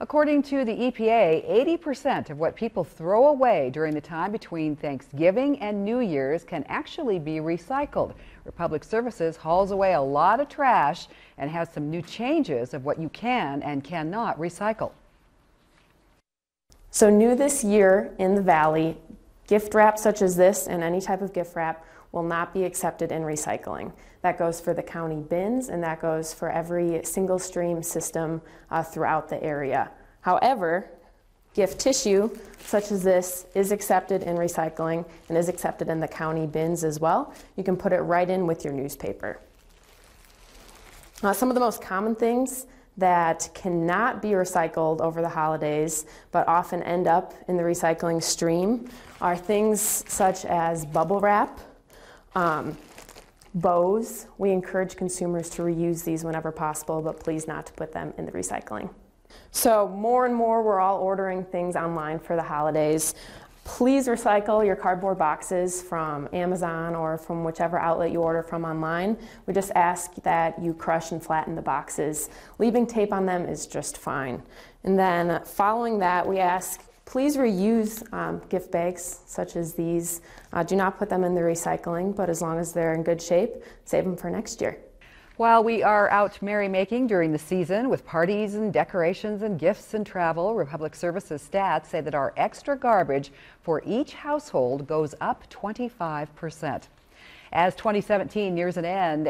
According to the EPA, 80% of what people throw away during the time between Thanksgiving and New Year's can actually be recycled. Republic Services hauls away a lot of trash and has some new changes of what you can and cannot recycle. So new this year in the Valley, gift wrap such as this and any type of gift wrap will not be accepted in recycling. That goes for the county bins and that goes for every single stream system uh, throughout the area. However, gift tissue such as this is accepted in recycling and is accepted in the county bins as well. You can put it right in with your newspaper. Uh, some of the most common things that cannot be recycled over the holidays but often end up in the recycling stream are things such as bubble wrap, um, bows, we encourage consumers to reuse these whenever possible, but please not to put them in the recycling. So more and more we're all ordering things online for the holidays. Please recycle your cardboard boxes from Amazon or from whichever outlet you order from online. We just ask that you crush and flatten the boxes. Leaving tape on them is just fine. And then following that, we ask Please reuse um, gift bags such as these. Uh, do not put them in the recycling, but as long as they're in good shape, save them for next year. While we are out merrymaking during the season with parties and decorations and gifts and travel, Republic Services stats say that our extra garbage for each household goes up 25%. As 2017 nears an end,